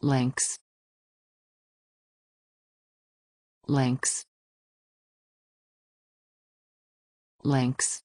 links links links